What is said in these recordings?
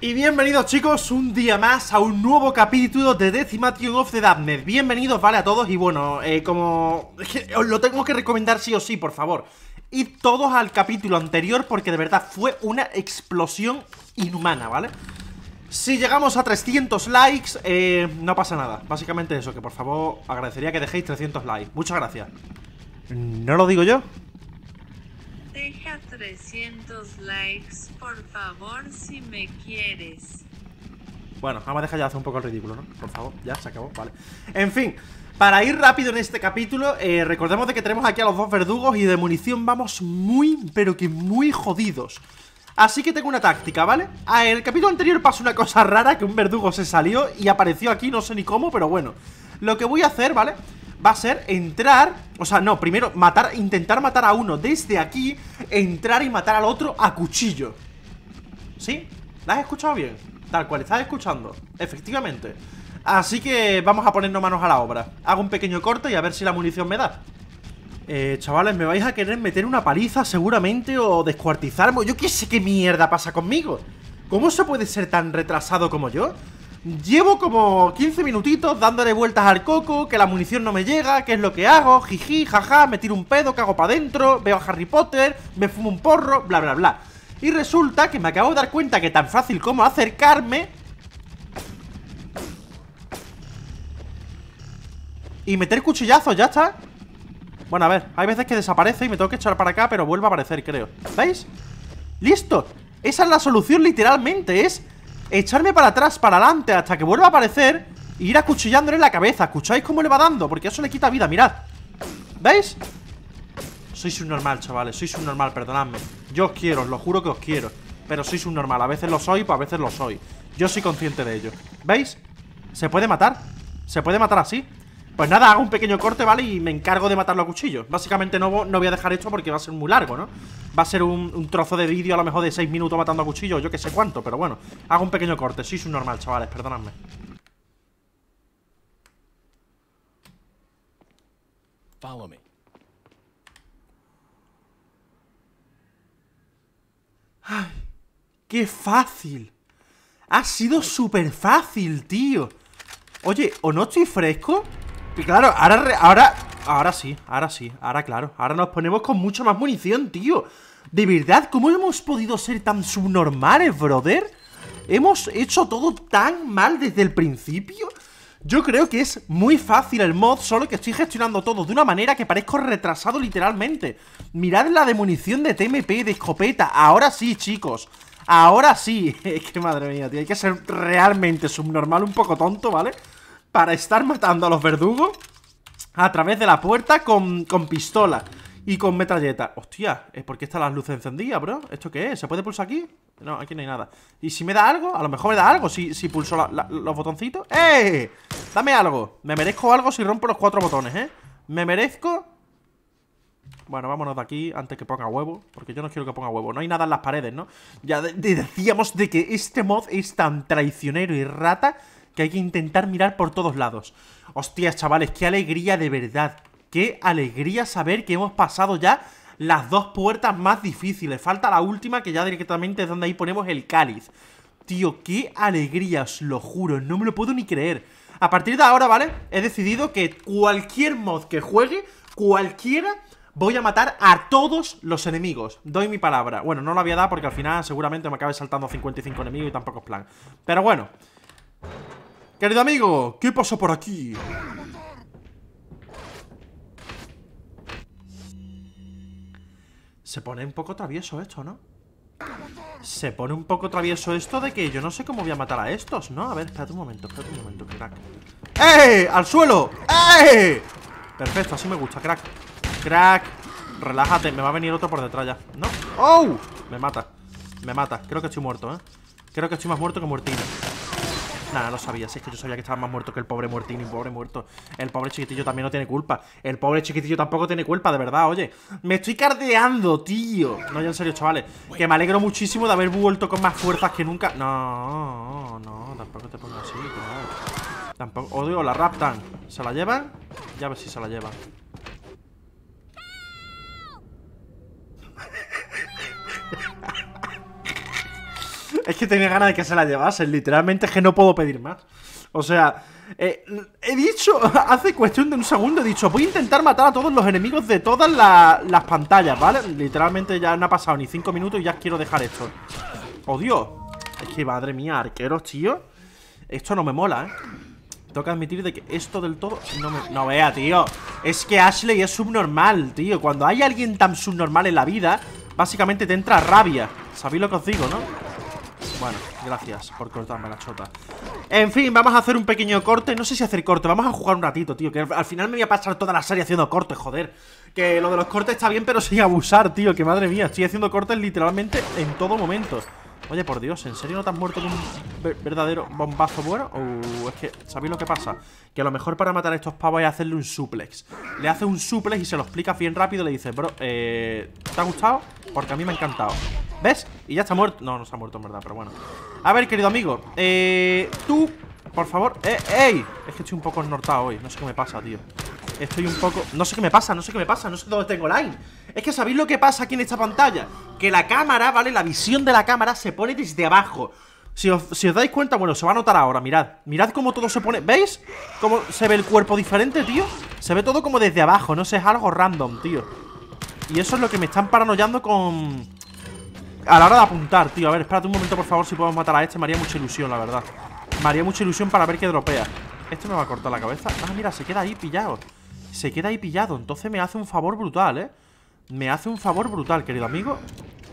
Y bienvenidos chicos un día más a un nuevo capítulo de Decimation of the Darkness Bienvenidos, vale, a todos. Y bueno, eh, como... os lo tengo que recomendar sí o sí, por favor. Id todos al capítulo anterior porque de verdad fue una explosión inhumana, ¿vale? Si llegamos a 300 likes, eh, no pasa nada. Básicamente eso, que por favor agradecería que dejéis 300 likes. Muchas gracias. ¿No lo digo yo? Deja 300 likes, por favor, si me quieres. Bueno, vamos a dejar ya hacer un poco el ridículo, ¿no? Por favor, ya se acabó, vale En fin, para ir rápido en este capítulo eh, Recordemos de que tenemos aquí a los dos verdugos Y de munición vamos muy, pero que muy jodidos Así que tengo una táctica, ¿vale? Ah, en el capítulo anterior pasó una cosa rara Que un verdugo se salió y apareció aquí, no sé ni cómo Pero bueno, lo que voy a hacer, ¿vale? Va a ser entrar, o sea, no, primero matar, intentar matar a uno desde aquí, entrar y matar al otro a cuchillo. ¿Sí? ¿La has escuchado bien? Tal cual, estás escuchando, efectivamente. Así que vamos a ponernos manos a la obra. Hago un pequeño corte y a ver si la munición me da. Eh, chavales, me vais a querer meter una paliza seguramente o descuartizarme. Yo qué sé qué mierda pasa conmigo. ¿Cómo se puede ser tan retrasado como yo? Llevo como 15 minutitos dándole vueltas al coco, que la munición no me llega, qué es lo que hago, jiji, jaja, me tiro un pedo, cago para adentro, veo a Harry Potter, me fumo un porro, bla bla bla. Y resulta que me acabo de dar cuenta que tan fácil como acercarme Y meter cuchillazos, ya está Bueno, a ver, hay veces que desaparece y me tengo que echar para acá Pero vuelve a aparecer, creo ¿Veis? ¡Listo! Esa es la solución literalmente, es echarme para atrás, para adelante, hasta que vuelva a aparecer e ir acuchillándole la cabeza. ¿Escucháis cómo le va dando? Porque eso le quita vida, mirad. ¿Veis? Sois un normal, chavales, sois un normal, perdonadme. Yo os quiero, os lo juro que os quiero. Pero sois un normal, a veces lo soy, pues a veces lo soy. Yo soy consciente de ello. ¿Veis? ¿Se puede matar? ¿Se puede matar así? Pues nada, hago un pequeño corte, ¿vale? Y me encargo de matarlo a cuchillo Básicamente no, no voy a dejar esto porque va a ser muy largo, ¿no? Va a ser un, trozo de vídeo a lo mejor de 6 minutos matando a cuchillo Yo que sé cuánto, pero bueno Hago un pequeño corte, soy un normal, chavales, perdonadme Follow me. Ay, qué fácil Ha sido súper fácil, tío Oye, ¿o no estoy fresco? Y claro, ahora, ahora, ahora sí, ahora sí, ahora claro Ahora nos ponemos con mucha más munición, tío De verdad, ¿cómo hemos podido ser tan subnormales, brother? ¿Hemos hecho todo tan mal desde el principio? Yo creo que es muy fácil el mod, solo que estoy gestionando todo de una manera que parezco retrasado literalmente Mirad la de munición de TMP, de escopeta, ahora sí, chicos Ahora sí, es que madre mía, tío, hay que ser realmente subnormal, un poco tonto, ¿vale? Para estar matando a los verdugos a través de la puerta con, pistola y con metralleta. Hostia, ¿por qué están las luces encendidas, bro? ¿Esto qué es? ¿Se puede pulsar aquí? No, aquí no hay nada. ¿Y si me da algo? A lo mejor me da algo si, si pulso los botoncitos. ¡Eh! Dame algo. Me merezco algo si rompo los cuatro botones, ¿eh? Me merezco... Bueno, vámonos de aquí antes que ponga huevo Porque yo no quiero que ponga huevo No hay nada en las paredes, ¿no? Ya decíamos de que este mod es tan traicionero y rata que hay que intentar mirar por todos lados. Hostias, chavales, qué alegría de verdad. Qué alegría saber que hemos pasado ya las dos puertas más difíciles. Falta la última, que ya directamente es donde ahí ponemos el cáliz. Tío, qué alegría, os lo juro, no me lo puedo ni creer. A partir de ahora, ¿vale? He decidido que cualquier mod que juegue, cualquiera, voy a matar a todos los enemigos. Doy mi palabra. Bueno, no lo había dado porque al final seguramente me acabe saltando 55 enemigos y tampoco es plan. Pero bueno. Querido amigo, ¿qué pasa por aquí? Se pone un poco travieso esto, ¿no? Se pone un poco travieso esto de que yo no sé cómo voy a matar a estos, ¿no? A ver, espérate un momento, espérate un momento, crack ¡Eh! ¡Al suelo! ¡Eh! Perfecto, así me gusta, crack Crack Relájate, me va a venir otro por detrás ya ¿No? ¡Oh! Me mata Me mata, creo que estoy muerto, ¿eh? Creo que estoy más muerto que muertino Nada, lo sabía, si es que yo sabía que estaba más muerto que el pobre muertini, pobre muerto. El pobre chiquitillo también no tiene culpa. El pobre chiquitillo tampoco tiene culpa, de verdad, oye. Me estoy cardeando, tío. No, ya en serio, chavales. Que me alegro muchísimo de haber vuelto con más fuerzas que nunca. No, no, tampoco te pongas así, no. Tampoco. Odio, la raptan. ¿Se la llevan? Ya a ver si se la llevan. Es que tenía ganas de que se la llevasen. Literalmente es que no puedo pedir más. O sea, eh, he dicho, hace cuestión de un segundo, he dicho, voy a intentar matar a todos los enemigos de todas las pantallas, ¿vale? Literalmente ya no ha pasado ni cinco minutos y ya quiero dejar esto. ¡Oh, Dios! Es que, madre mía, arqueros, tío. Esto no me mola, ¿eh? Tengo que admitir de que esto del todo no me... No vea, tío Es que Ashley es subnormal, tío Cuando hay alguien tan subnormal en la vida Básicamente te entra rabia ¿Sabéis lo que os digo, no? Bueno, gracias por cortarme la chota. En fin, vamos a hacer un pequeño corte. No sé si hacer corte, vamos a jugar un ratito, tío Que al final me voy a pasar toda la serie haciendo cortes, joder. Que lo de los cortes está bien, pero sin abusar, tío Que madre mía, estoy haciendo cortes literalmente en todo momento Oye, por Dios, ¿en serio no te has muerto de un verdadero bombazo bueno? ¿O es que, ¿sabéis lo que pasa? Que a lo mejor para matar a estos pavos es hacerle un suplex Le hace un suplex y se lo explica bien rápido Le dice, bro, eh, ¿te ha gustado? Porque a mí me ha encantado ¿Ves? Y ya está muerto No, no se ha muerto en verdad, pero bueno A ver, querido amigo Eh, tú, por favor eh, ¡Ey! Es que estoy un poco ennortado hoy No sé qué me pasa, tío Estoy un poco... No sé qué me pasa, no sé qué me pasa No sé dónde tengo line Es que ¿sabéis lo que pasa aquí en esta pantalla? Que la cámara, ¿vale? La visión de la cámara se pone desde abajo. Si os, si os dais cuenta, bueno, se va a notar ahora, mirad. Mirad cómo todo se pone, ¿veis? Cómo se ve el cuerpo diferente, tío. Se ve todo como desde abajo, no sé, es algo random, tío. Y eso es lo que me están paranoiando con... A la hora de apuntar, tío. A ver, espérate un momento, por favor, si podemos matar a este Me haría mucha ilusión, la verdad. Me haría mucha ilusión para ver qué dropea. Este me va a cortar la cabeza. Ah, mira, se queda ahí pillado se queda ahí pillado. Entonces me hace un favor brutal, ¿eh? Me hace un favor brutal, querido amigo.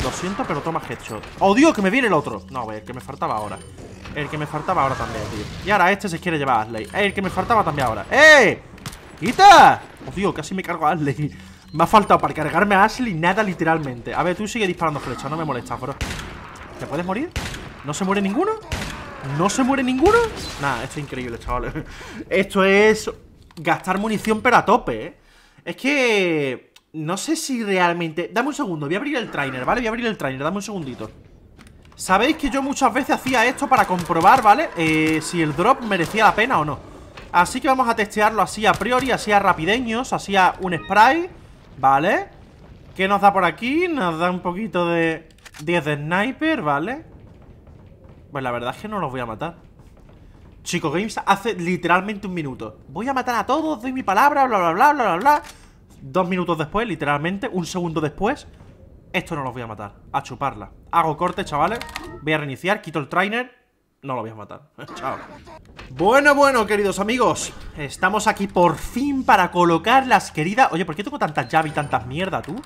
Lo siento, pero toma headshot. ¡Oh, Dios! Que me viene el otro. No, el que me faltaba ahora. El que me faltaba ahora también, tío. Y ahora este se quiere llevar a Ashley. El que me faltaba también ahora. ¡Eh! ¡Quita! ¡Oh, Dios! Casi me cargo a Ashley. Me ha faltado para cargarme a Ashley nada, literalmente. A ver, tú sigue disparando flechas. No me molesta, bro. ¿Te puedes morir? ¿No se muere ninguno? ¿No se muere ninguno? Nah, esto es increíble, chavales. Esto es gastar munición pero a tope, ¿eh? Es que... No sé si realmente... Dame un segundo, voy a abrir el trainer, ¿vale? Voy a abrir el trainer, dame un segundito Sabéis que yo muchas veces hacía esto para comprobar, ¿vale? Eh, si el drop merecía la pena o no Así que vamos a testearlo así a priori, así a rapideños, así a un spray ¿Vale? ¿Qué nos da por aquí? Nos da un poquito de 10 de sniper, ¿vale? Pues la verdad es que no los voy a matar Chico Games hace literalmente un minuto. Voy a matar a todos, doy mi palabra, bla, bla, bla, bla, bla, bla. Dos minutos después, literalmente, un segundo después, esto no los voy a matar. A chuparla. Hago corte, chavales. Voy a reiniciar, quito el trainer. No lo voy a matar. Chao. Bueno, bueno, queridos amigos. Estamos aquí por fin para colocar las queridas... Oye, ¿por qué tengo tantas llaves y tantas mierda, tú?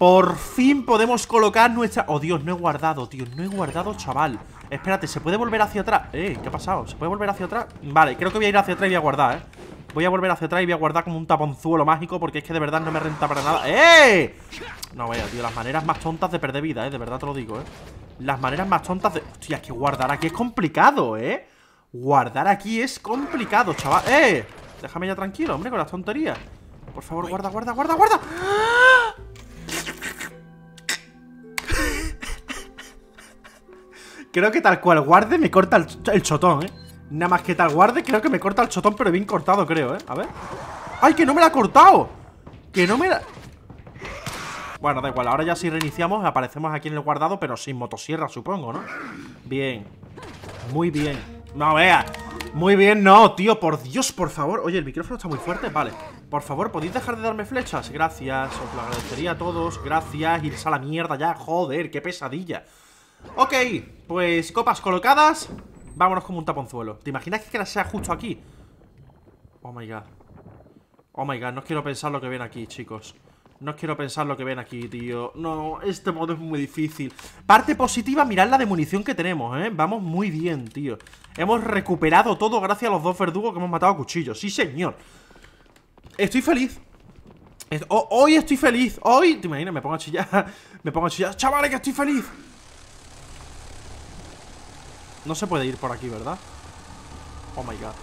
Por fin podemos colocar nuestra... Oh, Dios, no he guardado, tío No he guardado, chaval Espérate, ¿se puede volver hacia atrás? Eh, ¿qué ha pasado? ¿Se puede volver hacia atrás? Vale, creo que voy a ir hacia atrás y voy a guardar, ¿eh? Voy a volver hacia atrás y voy a guardar como un taponzuelo mágico Porque es que de verdad no me renta para nada ¡Eh! No vea, tío, las maneras más tontas de perder vida, ¿eh? De verdad te lo digo, ¿eh? Las maneras más tontas de... Hostia, es que guardar aquí es complicado, ¿eh? Guardar aquí es complicado, chaval ¡Eh! Déjame ya tranquilo, hombre, con las tonterías Por favor, guarda, guarda, guarda, guarda ¡Ah! Creo que tal cual guarde me corta el, chotón, ¿eh? Nada más que tal guarde, creo que me corta el chotón, pero bien cortado, creo, ¿eh? A ver. ¡Ay, que no me la ha cortado! Que no me la... Bueno, da igual, ahora ya si reiniciamos Aparecemos aquí en el guardado, pero sin motosierra, supongo, ¿no? Bien Muy bien No, vea Muy bien, no, tío, por Dios, por favor Oye, el micrófono está muy fuerte, vale Por favor, ¿podéis dejar de darme flechas? Gracias, os lo agradecería a todos Gracias, irse a la mierda ya, joder, qué pesadilla Ok, pues copas colocadas. Vámonos como un taponzuelo. ¿Te imaginas que sea justo aquí? Oh my god. Oh my god, no quiero pensar lo que ven aquí, chicos. No quiero pensar lo que ven aquí, tío. No, este modo es muy difícil. Parte positiva, mirad la de munición que tenemos, ¿eh? Vamos muy bien, tío. Hemos recuperado todo gracias a los dos verdugos que hemos matado a cuchillos. Sí, señor. Estoy feliz. Hoy estoy feliz. Hoy, te imaginas, me pongo a chillar. Me pongo a chillar. Chavales, que estoy feliz no se puede ir por aquí, ¿verdad? Oh my god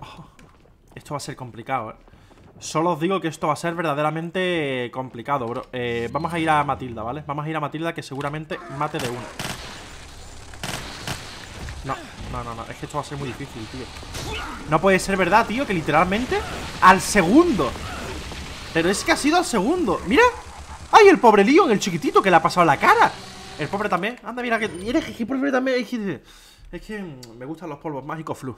Esto va a ser complicado, ¿eh? Solo os digo que esto va a ser verdaderamente complicado, bro eh, Vamos a ir a Matilda, ¿vale? Vamos a ir a Matilda que seguramente mate de una No, no, no, no Es que esto va a ser muy difícil, tío No puede ser verdad, tío Que literalmente al segundo Pero es que ha sido al segundo ¡Mira! ¡Ay, el pobre Leon, el chiquitito que le ha pasado la cara! El pobre también. Anda, mira que. Mira que el pobre también. Es que, mm, me gustan los polvos mágicos flu.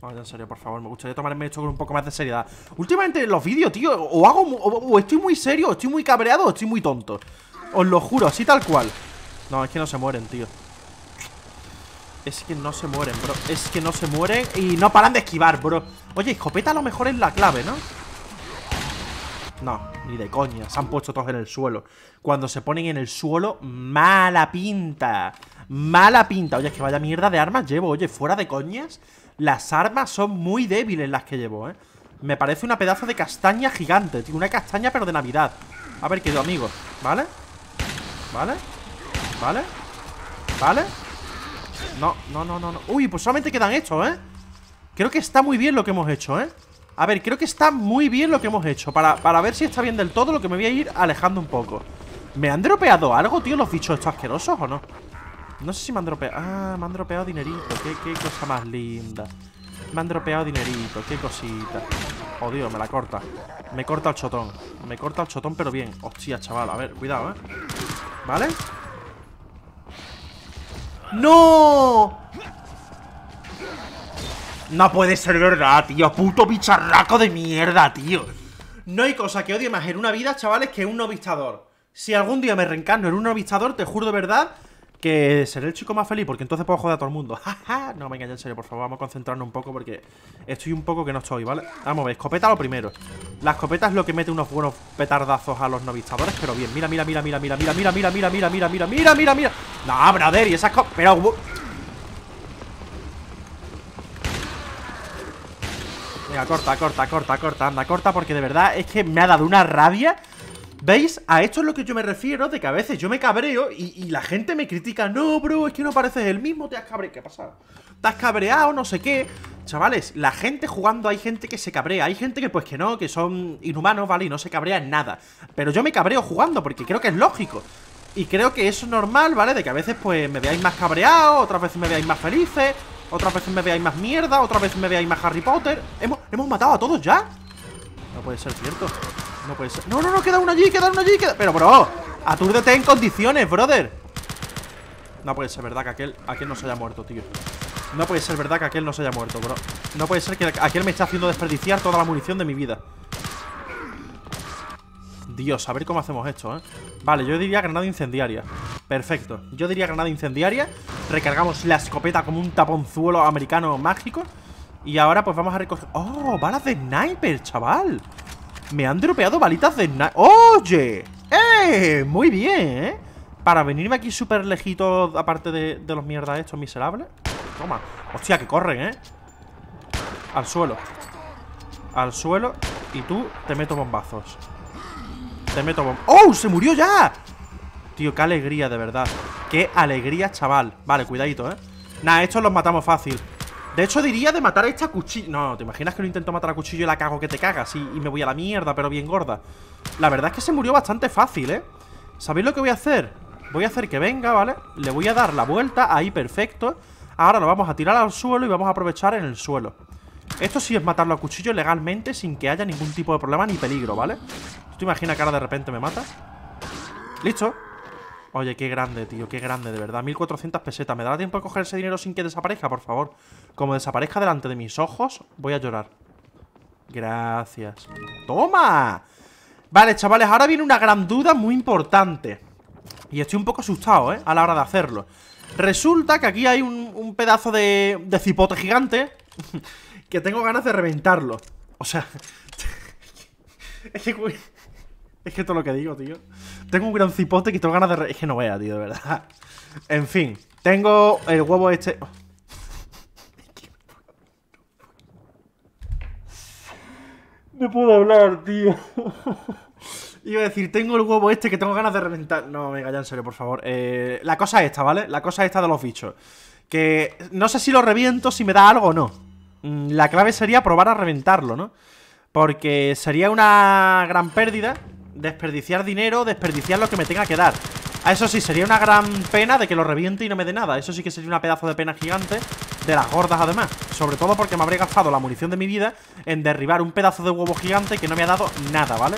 Vaya, en serio, por favor, me gustaría tomarme esto con un poco más de seriedad. Últimamente en los vídeos, tío, o hago. O, estoy muy serio, estoy muy cabreado, o estoy muy tonto. Os lo juro, así tal cual. No, es que no se mueren, tío. Es que no se mueren, bro Es que no se mueren y no paran de esquivar, bro Oye, escopeta a lo mejor es la clave, ¿no? No, ni de coña Se han puesto todos en el suelo Cuando se ponen en el suelo, mala pinta Mala pinta Oye, es que vaya mierda de armas llevo Oye, fuera de coñas Las armas son muy débiles las que llevo, ¿eh? Me parece una pedazo de castaña gigante. Una castaña pero de Navidad A ver, querido amigo ¿Vale? ¿Vale? ¿Vale? ¿Vale? No, no, no, no, no Uy, pues solamente quedan estos, ¿eh? Creo que está muy bien lo que hemos hecho, ¿eh? A ver, creo que está muy bien lo que hemos hecho para, para ver si está bien del todo Lo que me voy a ir alejando un poco ¿Me han dropeado algo, tío, los bichos estos asquerosos o no? No sé si me han dropeado Ah, me han dropeado dinerito Qué, cosa más linda Me han dropeado dinerito, qué cosita Oh, Dios, me la corta Me corta el chotón Me corta el chotón, pero bien Hostia, chaval, a ver, cuidado, ¿eh? ¿Vale? ¡No! No puede ser verdad, tío Puto bicharraco de mierda, tío No hay cosa que odie más en una vida, chavales, que un novistador Si algún día me reencarno en un novistador, te juro de verdad que seré el chico más feliz porque entonces puedo joder a todo el mundo. no, venga, ya en serio, por favor, vamos a concentrarnos un poco porque estoy un poco que no estoy, ¿vale? Vamos a ver, escopeta lo primero. La escopeta es lo que mete unos buenos petardazos a los novistadores, pero bien. Mira, mira, mira, mira, mira, mira, mira, mira, mira, mira, mira, mira, mira, mira. No, brother, y esas Pero. Venga, corta, corta, corta, corta, anda, corta, porque de verdad es que me ha dado una rabia. ¿Veis? A esto es lo que yo me refiero, de que a veces yo me cabreo y, la gente me critica No, bro, es que no pareces el mismo, te has cabreado ¿Qué pasa? Te has cabreado, no sé qué Chavales, la gente jugando hay gente que se cabrea Hay gente que pues que no, que son inhumanos, ¿vale? Y no se cabrea en nada Pero yo me cabreo jugando porque creo que es lógico Y creo que es normal, ¿vale? De que a veces pues me veáis más cabreado Otras veces me veáis más felices Otras veces me veáis más mierda Otras veces me veáis más Harry Potter ¿Hemos, hemos matado a todos ya? No puede ser cierto no puede ser. No, no, no, queda uno allí, queda uno allí. Queda... Pero, bro, atúrdete en condiciones, brother. No puede ser verdad que aquel, aquel no se haya muerto, tío. No puede ser verdad que aquel no se haya muerto, bro. No puede ser que aquel me esté haciendo desperdiciar toda la munición de mi vida. Dios, a ver cómo hacemos esto, ¿eh? Vale, yo diría granada incendiaria Perfecto, yo diría granada incendiaria Recargamos la escopeta como un taponzuelo americano mágico Y ahora pues vamos a recoger... ¡Oh! Balas de sniper, chaval me han dropeado balitas de... ¡Oye! ¡Eh! Muy bien, ¿eh? Para venirme aquí súper lejito Aparte de, los mierdas estos miserables Toma Hostia, que corren, ¿eh? Al suelo Al suelo Y tú te meto bombazos Te meto bombazos ¡Oh! ¡Se murió ya! Tío, qué alegría, de verdad Qué alegría, chaval Vale, cuidadito, ¿eh? Nah, estos los matamos fácil de hecho, diría de matar a esta cuchillo. No, ¿te imaginas que lo intento matar a cuchillo y la cago que te cagas? Y, y, me voy a la mierda, pero bien gorda. La verdad es que se murió bastante fácil, ¿eh? ¿Sabéis lo que voy a hacer? Voy a hacer que venga, ¿vale? Le voy a dar la vuelta, ahí, perfecto. Ahora lo vamos a tirar al suelo y vamos a aprovechar en el suelo. Esto sí es matarlo a cuchillo legalmente sin que haya ningún tipo de problema ni peligro, ¿vale? ¿Tú imaginas que ahora de repente me mata? ¿Listo? Oye, qué grande, tío, qué grande, de verdad 1400 pesetas, ¿me dará tiempo de coger ese dinero sin que desaparezca, por favor? Como desaparezca delante de mis ojos, voy a llorar Gracias ¡Toma! Vale, chavales, ahora viene una gran duda muy importante Y estoy un poco asustado, ¿eh? A la hora de hacerlo Resulta que aquí hay un, pedazo de, de cipote gigante Que tengo ganas de reventarlo O sea... es que... Es que todo lo que digo, tío. Tengo un gran cipote que tengo ganas de... Es que no vea, tío, de verdad. En fin. Tengo el huevo este... No puedo hablar, tío. Iba a decir, tengo el huevo este que tengo ganas de reventar. No, venga, ya en serio, por favor. Eh, la cosa esta, ¿vale? La cosa esta de los bichos. Que no sé si lo reviento, si me da algo o no. Mm, la clave sería probar a reventarlo, ¿no? Porque sería una gran pérdida desperdiciar dinero, desperdiciar lo que me tenga que dar. A eso sí, sería una gran pena de que lo reviente y no me dé nada. Eso sí que sería una pedazo de pena gigante de las gordas además. Sobre todo porque me habría gastado la munición de mi vida en derribar un pedazo de huevo gigante que no me ha dado nada, ¿vale?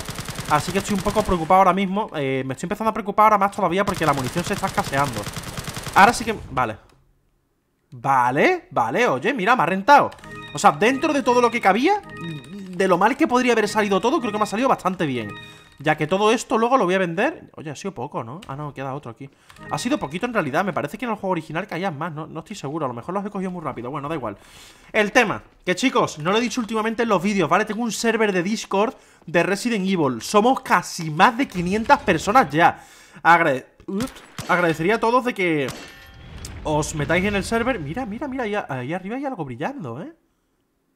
Así que estoy un poco preocupado ahora mismo eh, Me estoy empezando a preocupar ahora más todavía Porque la munición se está escaseando Ahora sí que... Vale Vale, vale, oye, mira, me ha rentado. O sea, dentro de todo lo que cabía De lo mal que podría haber salido todo Creo que me ha salido bastante bien. Ya que todo esto luego lo voy a vender. Oye, ha sido poco, ¿no? Ah, no, queda otro aquí. Ha sido poquito en realidad Me parece que en el juego original caían más no, no estoy seguro A lo mejor los he cogido muy rápido Bueno, da igual. El tema Que chicos, no lo he dicho últimamente en los vídeos ¿Vale? Tengo un server de Discord De Resident Evil. Somos casi más de 500 personas ya. Agradecería a todos de que Os metáis en el server Mira, mira, mira Ahí, arriba hay algo brillando, ¿eh?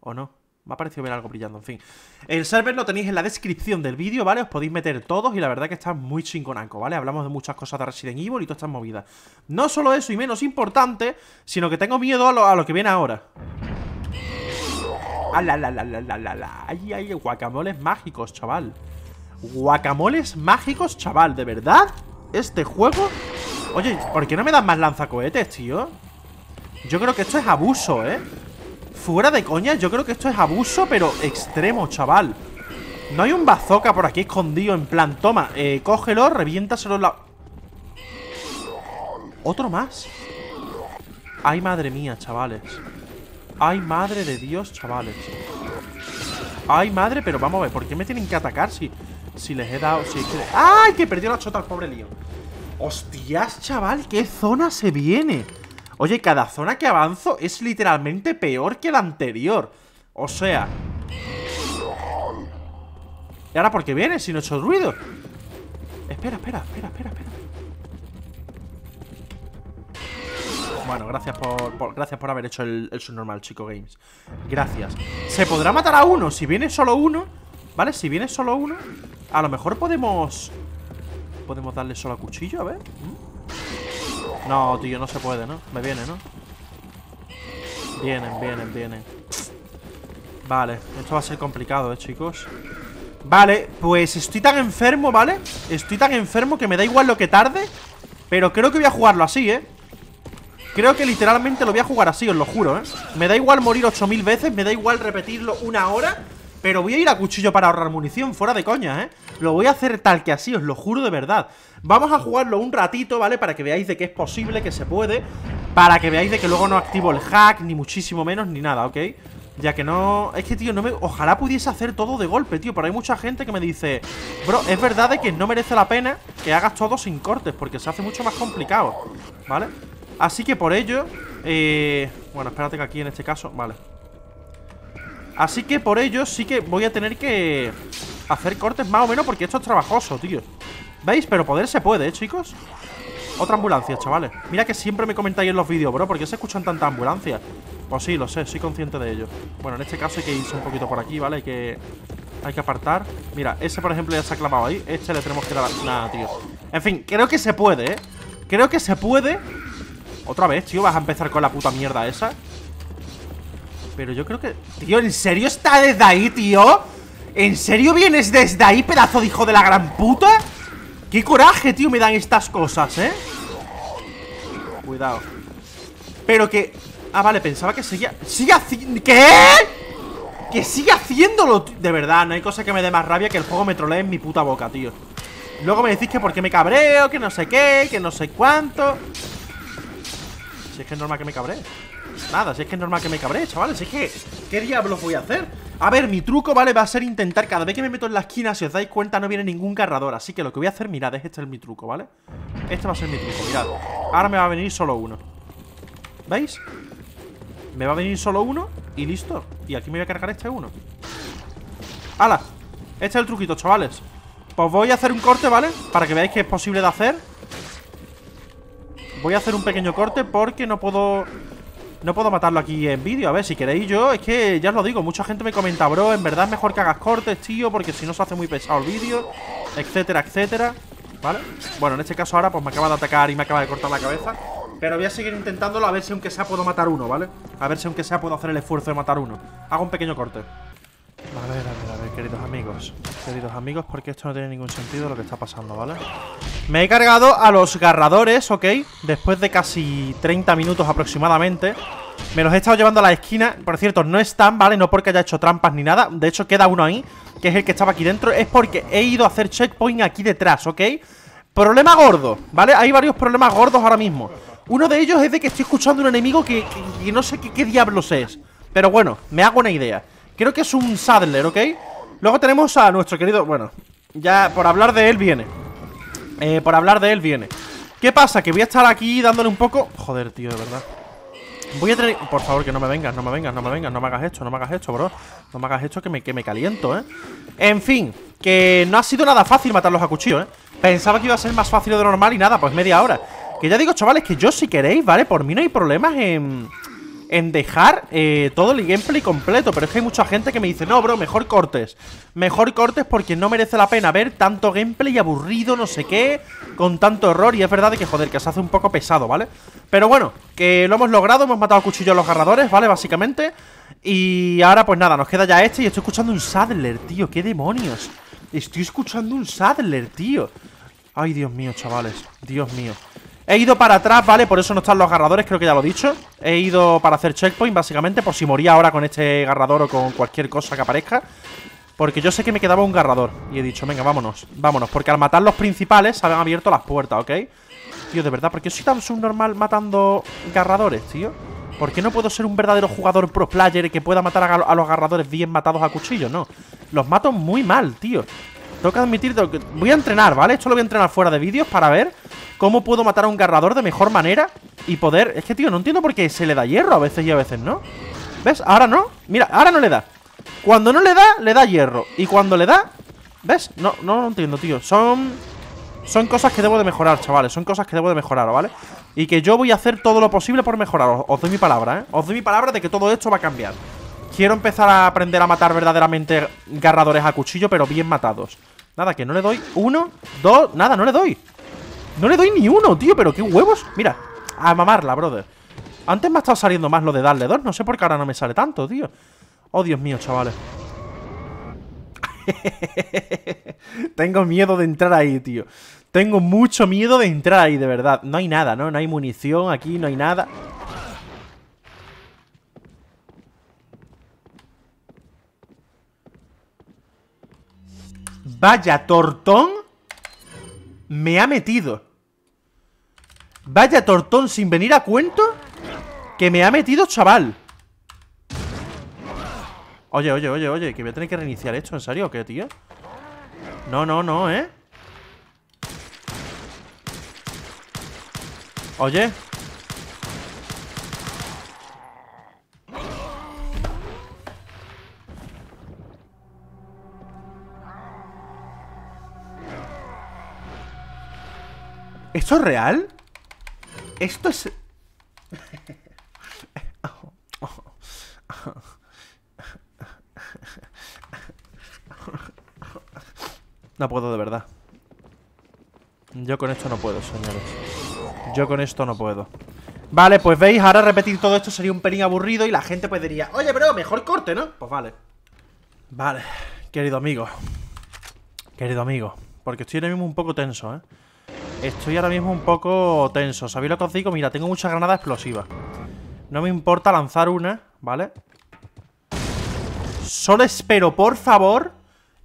¿O no? Me ha parecido ver algo brillando, en fin El server lo tenéis en la descripción del vídeo, ¿vale? Os podéis meter todos y la verdad que está muy chingonaco, ¿vale? Hablamos de muchas cosas de Resident Evil y todas estas movidas No solo eso y menos importante Sino que tengo miedo a lo, que viene ahora ¡Ah, la, la, la, la, la, la! ¡Ay, ay! Guacamoles mágicos, chaval Guacamoles mágicos, chaval ¿De verdad? ¿Este juego? Oye, ¿por qué no me dan más lanzacohetes, tío? Yo creo que esto es abuso, ¿eh? Fuera de coña, yo creo que esto es abuso, pero extremo, chaval No hay un bazooka por aquí escondido En plan, toma, eh, cógelo, reviéntaselo en la... Otro más Ay, madre mía, chavales Ay, madre de Dios, chavales Ay, madre, pero vamos a ver ¿Por qué me tienen que atacar si, si les he dado ¡Ay, que perdió la chota el pobre lío! ¡Hostias, chaval! ¿Qué zona se viene? Oye, cada zona que avanzo es literalmente peor que la anterior O sea ¿Y ahora por qué viene si no he hecho ruido? Espera, espera, espera, espera, espera Bueno, gracias por, gracias por haber hecho el, el subnormal, chico games Gracias ¿Se podrá matar a uno? Si viene solo uno ¿Vale? Si viene solo uno A lo mejor podemos Podemos darle solo a cuchillo, a ver. No, tío, no se puede, ¿no? Me viene, ¿no? Vienen, vienen, vienen Vale, esto va a ser complicado, ¿eh, chicos? Vale, pues estoy tan enfermo, ¿vale? Estoy tan enfermo que me da igual lo que tarde Pero creo que voy a jugarlo así, ¿eh? Creo que literalmente lo voy a jugar así, os lo juro, ¿eh? Me da igual morir 8000 veces Me da igual repetirlo una hora pero voy a ir a cuchillo para ahorrar munición, fuera de coña, ¿eh? Lo voy a hacer tal que así, os lo juro de verdad Vamos a jugarlo un ratito, ¿vale? Para que veáis de que es posible, que se puede Para que veáis de que luego no activo el hack Ni muchísimo menos, ni nada, ¿ok? Ya que no... Es que, tío, no me... Ojalá pudiese hacer todo de golpe, tío Pero hay mucha gente que me dice Bro, es verdad de que no merece la pena que hagas todo sin cortes Porque se hace mucho más complicado ¿Vale? Así que por ello... Eh... Bueno, espérate que aquí en este caso... Vale Así que por ello sí que voy a tener que hacer cortes más o menos porque esto es trabajoso, tío. ¿Veis? Pero poder se puede, ¿eh, chicos? Otra ambulancia, chavales Mira que siempre me comentáis en los vídeos, bro ¿Por qué se escuchan tantas ambulancias? Pues sí, lo sé, soy consciente de ello Bueno, en este caso hay que irse un poquito por aquí, ¿vale? Hay que, hay que apartar Mira, ese por ejemplo ya se ha clavado ahí Este le tenemos que dar... Nada, tío En fin, creo que se puede, ¿eh? Creo que se puede Otra vez, tío, vas a empezar con la puta mierda esa pero yo creo que... Tío, ¿en serio está desde ahí, tío? ¿En serio vienes desde ahí, pedazo de hijo de la gran puta? ¡Qué coraje, tío, me dan estas cosas, eh! Cuidado Pero que... Ah, vale, pensaba que seguía... ¡Sigue haciendo... ¿Qué? Que sigue haciéndolo, De verdad, no hay cosa que me dé más rabia que el juego me trolee en mi puta boca, tío Luego me decís que por qué me cabreo, que no sé qué, que no sé cuánto Si es que es normal que me cabree Nada, si es que es normal que me cabré, chavales Si es que, ¿qué diablos voy a hacer? A ver, mi truco, ¿vale? Va a ser intentar Cada vez que me meto en la esquina, si os dais cuenta No viene ningún cargador, así que lo que voy a hacer Mirad, este es mi truco, ¿vale? Este va a ser mi truco, mirad Ahora me va a venir solo uno ¿Veis? Me va a venir solo uno Y listo, y aquí me voy a cargar este uno ¡Hala! Este es el truquito, chavales Pues voy a hacer un corte, ¿vale? Para que veáis que es posible de hacer Voy a hacer un pequeño corte porque no puedo no puedo matarlo aquí en vídeo, a ver, si queréis yo Es que, ya os lo digo, mucha gente me comenta Bro, en verdad es mejor que hagas cortes, tío Porque si no se hace muy pesado el vídeo Etcétera, etcétera ¿Vale? Bueno, en este caso ahora pues me acaba de atacar y me acaba de cortar la cabeza Pero voy a seguir intentándolo a ver si aunque sea puedo matar uno, ¿vale? A ver si aunque sea puedo hacer el esfuerzo de matar uno Hago un pequeño corte queridos amigos Queridos amigos, porque esto no tiene ningún sentido lo que está pasando, ¿vale? Me he cargado a los garradores, ¿ok? Después de casi 30 minutos aproximadamente Me los he estado llevando a la esquina Por cierto, no están, ¿vale? No porque haya hecho trampas ni nada De hecho, queda uno ahí Que es el que estaba aquí dentro Es porque he ido a hacer checkpoint aquí detrás, ¿ok? Problema gordo, ¿vale? Hay varios problemas gordos ahora mismo Uno de ellos es de que estoy escuchando un enemigo que, no sé qué, qué diablos es Pero bueno, me hago una idea Creo que es un Sadler, ¿ok? Luego tenemos a nuestro querido... Bueno, ya por hablar de él viene eh, Por hablar de él viene ¿Qué pasa? Que voy a estar aquí dándole un poco... Joder, tío, de verdad Voy a tener... Por favor, que no me vengas, no me vengas, no me vengas No me hagas esto, no me hagas esto, bro No me hagas esto que me, que me caliento, ¿eh? En fin, que no ha sido nada fácil matarlos a cuchillo, ¿eh? Pensaba que iba a ser más fácil de lo normal y nada, pues media hora Que ya digo, chavales, que yo si queréis, ¿vale? Por mí no hay problemas en en dejar eh, todo el gameplay completo Pero es que hay mucha gente que me dice No, bro, mejor cortes Mejor cortes porque no merece la pena ver tanto gameplay aburrido, no sé qué Con tanto error Y es verdad que, joder, que se hace un poco pesado, ¿vale? Pero bueno, que lo hemos logrado Hemos matado a cuchillo a los agarradores, ¿vale? Básicamente Y ahora, pues nada, nos queda ya este Y estoy escuchando un Sadler, tío ¿Qué demonios? Estoy escuchando un Sadler, tío Ay, Dios mío, chavales Dios mío He ido para atrás, ¿vale? Por eso no están los agarradores, creo que ya lo he dicho He ido para hacer checkpoint, básicamente Por si moría ahora con este agarrador o con cualquier cosa que aparezca Porque yo sé que me quedaba un agarrador Y he dicho, venga, vámonos, vámonos Porque al matar los principales se habían abierto las puertas, ¿ok? Tío, de verdad, ¿por qué soy tan subnormal matando agarradores, tío? ¿Por qué no puedo ser un verdadero jugador pro player que pueda matar a, los agarradores bien matados a cuchillo? No, los mato muy mal, tío Tengo que admitir, voy a entrenar, ¿vale? Esto lo voy a entrenar fuera de vídeos para ver ¿Cómo puedo matar a un garrador de mejor manera? Y poder... Es que, tío, no entiendo por qué se le da hierro a veces y a veces no ¿Ves? Ahora no Mira, ahora no le da Cuando no le da, le da hierro Y cuando le da... ¿Ves? No, no, no entiendo, tío Son... Son cosas que debo de mejorar, chavales Son cosas que debo de mejorar, ¿vale? Y que yo voy a hacer todo lo posible por mejorar Os, os doy mi palabra, ¿eh? Os doy mi palabra de que todo esto va a cambiar Quiero empezar a aprender a matar verdaderamente garradores a cuchillo, pero bien matados Nada, que no le doy uno, dos, nada, no le doy no le doy ni uno, tío, pero qué huevos. Mira, a mamarla, brother. Antes me ha estado saliendo más lo de darle dos. No sé por qué ahora no me sale tanto, tío. Oh, Dios mío, chavales. Tengo miedo de entrar ahí, tío. Tengo mucho miedo de entrar ahí, de verdad. No hay nada, ¿no? No hay munición aquí, no hay nada. Vaya tortón Me ha metido Vaya tortón sin venir a cuento Que me ha metido, chaval Oye, oye, oye, oye Que voy a tener que reiniciar esto, ¿en serio qué, tío? No, no, no, ¿eh? Oye ¿Esto es real? Esto es... No puedo de verdad. Yo con esto no puedo, señores. Yo con esto no puedo. Vale, pues veis, ahora repetir todo esto sería un pelín aburrido Y la gente pues diría Oye, bro, mejor corte, ¿no? Pues vale. Vale, querido amigo. Querido amigo Porque estoy ahora mismo un poco tenso, ¿eh? Estoy ahora mismo un poco tenso ¿Sabéis lo que os digo? Mira, tengo mucha granada explosiva No me importa lanzar una ¿Vale? Solo espero, por favor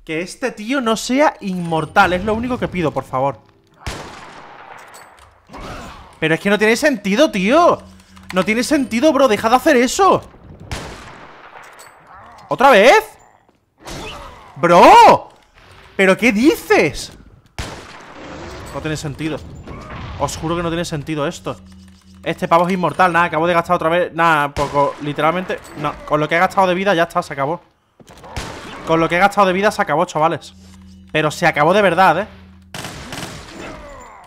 Que este tío no sea inmortal Es lo único que pido, por favor Pero es que no tiene sentido, tío No tiene sentido, bro Deja de hacer eso ¿Otra vez? ¡Bro! ¿Pero qué dices? No tiene sentido. Os juro que no tiene sentido esto. Este pavo es inmortal, nada, acabo de gastar otra vez Nada, poco, literalmente No, con lo que he gastado de vida ya está, se acabó. Con lo que he gastado de vida se acabó, chavales. Pero se acabó de verdad, eh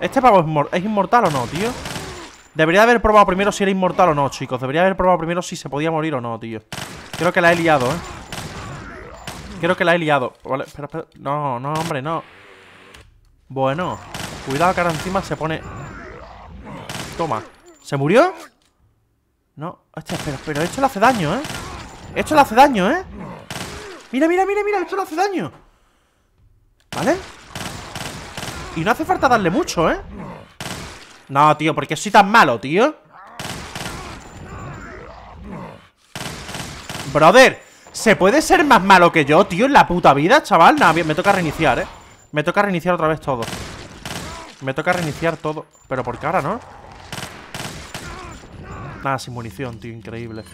¿Este pavo es, inmortal o no, tío? Debería haber probado primero si era inmortal o no, chicos. Debería haber probado primero si se podía morir o no, tío. Creo que la he liado, eh Creo que la he liado. Vale, espera, espera. No, no, hombre, no Bueno Cuidado que ahora encima se pone... Toma. ¿Se murió? No. Hostia, pero, pero esto le hace daño, ¿eh? Esto le hace daño, ¿eh? Mira, mira, mira, mira, esto le hace daño ¿Vale? Y no hace falta darle mucho, ¿eh? No, tío, ¿por qué soy tan malo, tío? Brother, ¿se puede ser más malo que yo, tío, en la puta vida, chaval? Nada, me toca reiniciar, ¿eh? Me toca reiniciar otra vez todo. Me toca reiniciar todo. Pero por cara, ¿no? Nada, sin munición, tío, increíble.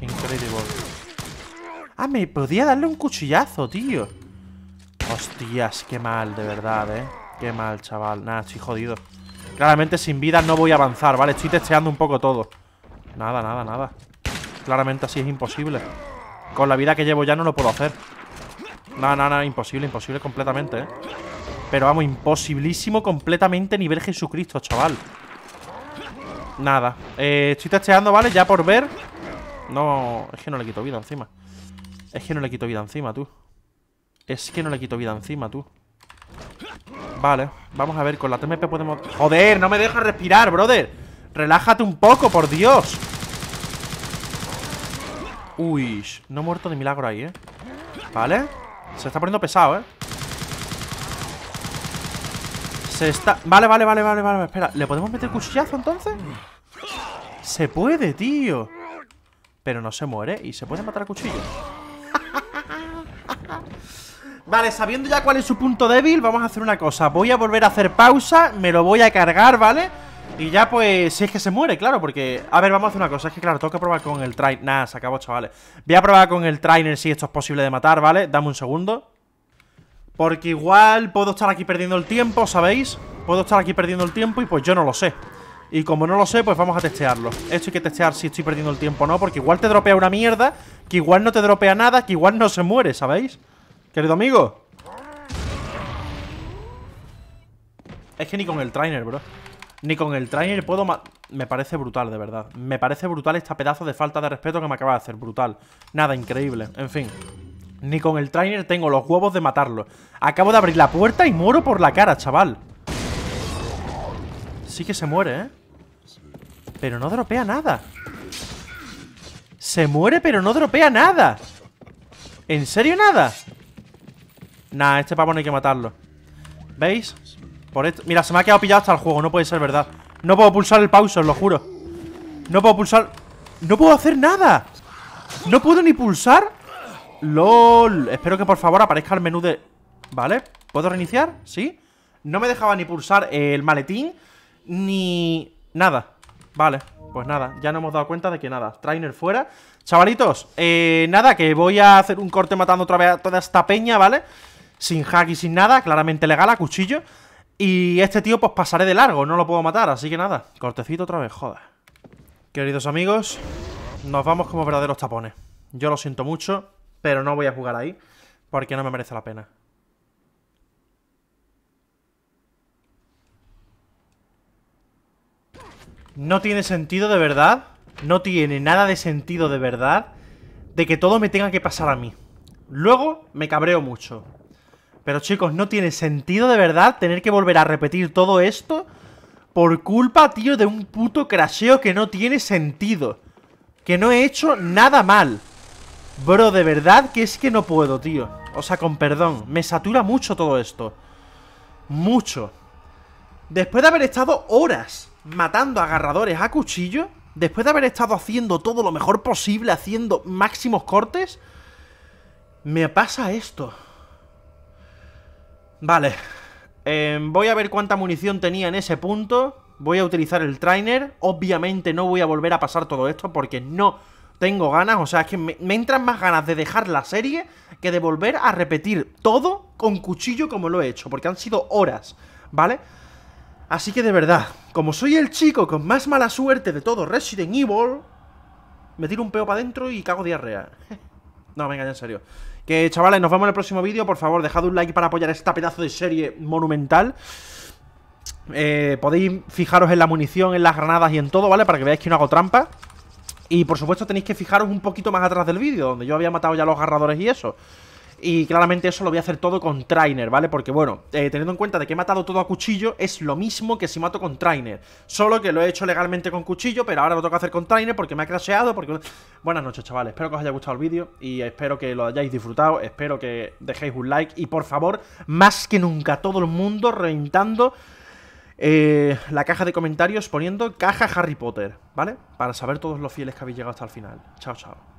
Increíble. Ah, me podía darle un cuchillazo, tío. Hostias, qué mal, de verdad, ¿eh? Qué mal, chaval. Nada, estoy jodido. Claramente sin vida no voy a avanzar, ¿vale? Estoy testeando un poco todo. Nada, nada, nada. Claramente así es imposible. Con la vida que llevo ya no lo puedo hacer Nada, nada, nada, imposible, imposible completamente, ¿eh? Pero vamos, imposibilísimo completamente nivel Jesucristo, chaval Nada eh, Estoy testeando, ¿vale? Ya por ver No, es que no le quito vida encima Es que no le quito vida encima, tú Es que no le quito vida encima, tú Vale, vamos a ver, con la TMP podemos... ¡Joder! ¡No me deja respirar, brother! Relájate un poco, por Dios Uy, no he muerto de milagro ahí, ¿eh? Vale Se está poniendo pesado, ¿eh? Se está... Vale, vale, vale, vale, vale Espera, ¿le podemos meter cuchillazo entonces? Se puede, tío Pero no se muere Y se puede matar a cuchillo Vale, sabiendo ya cuál es su punto débil Vamos a hacer una cosa Voy a volver a hacer pausa Me lo voy a cargar, ¿vale? Y ya pues, si es que se muere, claro Porque, a ver, vamos a hacer una cosa Es que claro, tengo que probar con el trainer Nada, se acabó, chavales Voy a probar con el trainer si esto es posible de matar, ¿vale? Dame un segundo Porque igual puedo estar aquí perdiendo el tiempo, ¿sabéis? Puedo estar aquí perdiendo el tiempo y pues yo no lo sé Y como no lo sé, pues vamos a testearlo Esto hay que testear si estoy perdiendo el tiempo o no Porque igual te dropea una mierda Que igual no te dropea nada Que igual no se muere, ¿sabéis? Querido amigo Es que ni con el trainer, bro Ni con el trainer puedo Me parece brutal, de verdad. Me parece brutal esta pedazo de falta de respeto que me acaba de hacer Brutal. Nada, increíble En fin. Ni con el trainer tengo los huevos de matarlo. Acabo de abrir la puerta y muero por la cara, chaval. Sí que se muere, ¿eh? Pero no dropea nada. Se muere pero no dropea nada. ¿En serio nada? Nah, este pavo no hay que matarlo. ¿Veis? Mira, se me ha quedado pillado hasta el juego No puede ser verdad. No puedo pulsar el pause, os lo juro. No puedo pulsar No puedo hacer nada. No puedo ni pulsar. LOL. Espero que por favor aparezca el menú de... ¿Vale? ¿Puedo reiniciar? ¿Sí? No me dejaba ni pulsar el maletín Ni... Nada. Vale Pues nada Ya nos hemos dado cuenta de que nada Trainer fuera. Chavalitos eh, Nada Que voy a hacer un corte matando otra vez a toda esta peña ¿Vale? Sin hack y sin nada, claramente legal, a cuchillo Y este tío pues pasaré de largo, no lo puedo matar, así que nada. Cortecito otra vez, joder. Queridos amigos, nos vamos como verdaderos tapones. Yo lo siento mucho, pero no voy a jugar ahí Porque no me merece la pena. No tiene sentido de verdad No tiene nada de sentido de verdad De que todo me tenga que pasar a mí. Luego me cabreo mucho pero chicos, no tiene sentido de verdad tener que volver a repetir todo esto por culpa, tío, de un puto crasheo que no tiene sentido. Que no he hecho nada mal. Bro, de verdad que es que no puedo, tío. O sea, con perdón, me satura mucho todo esto. Mucho. Después de haber estado horas matando agarradores a cuchillo, después de haber estado haciendo todo lo mejor posible, haciendo máximos cortes, me pasa esto. Vale. Eh, Voy a ver cuánta munición tenía en ese punto. Voy a utilizar el trainer. Obviamente no voy a volver a pasar todo esto Porque no tengo ganas. O sea, es que me, me entran más ganas de dejar la serie Que de volver a repetir todo Con cuchillo como lo he hecho Porque han sido horas, ¿vale? Así que de verdad, como soy el chico con más mala suerte de todo Resident Evil Me tiro un peo para adentro y cago diarrea. No, venga, ya en serio que chavales, nos vemos en el próximo vídeo. Por favor, dejad un like para apoyar esta pedazo de serie monumental. Eh, Podéis fijaros en la munición, en las granadas y en todo, ¿vale? Para que veáis que no hago trampa. Y por supuesto tenéis que fijaros un poquito más atrás del vídeo Donde yo había matado ya los agarradores y eso y claramente eso lo voy a hacer todo con trainer, ¿vale? Porque bueno, eh, teniendo en cuenta de que he matado todo a cuchillo Es lo mismo que si mato con trainer. Solo que lo he hecho legalmente con cuchillo Pero ahora lo que hacer con trainer porque me ha crasheado porque... Buenas noches chavales, espero que os haya gustado el vídeo Y espero que lo hayáis disfrutado. Espero que dejéis un like Y por favor, más que nunca todo el mundo reventando eh, la caja de comentarios poniendo caja Harry Potter, ¿vale? Para saber todos los fieles que habéis llegado hasta el final. Chao, chao